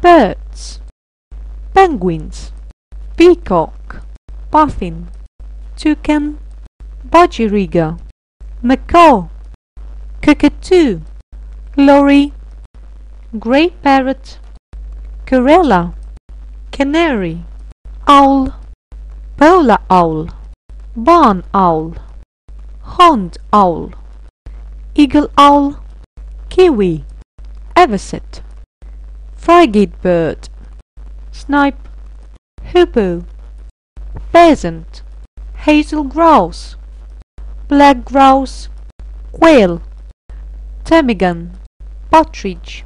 birds. Penguins. Peacock. Puffin. Toucan. Budgerigar macaw. Cockatoo. Lory. Grey parrot. Corella. Canary. Owl. Polar owl. Barn owl. Horned owl. Eagle owl. Kiwi. Avocet frigate bird snipe hoopoe pheasant hazel grouse black grouse quail ptarmigan partridge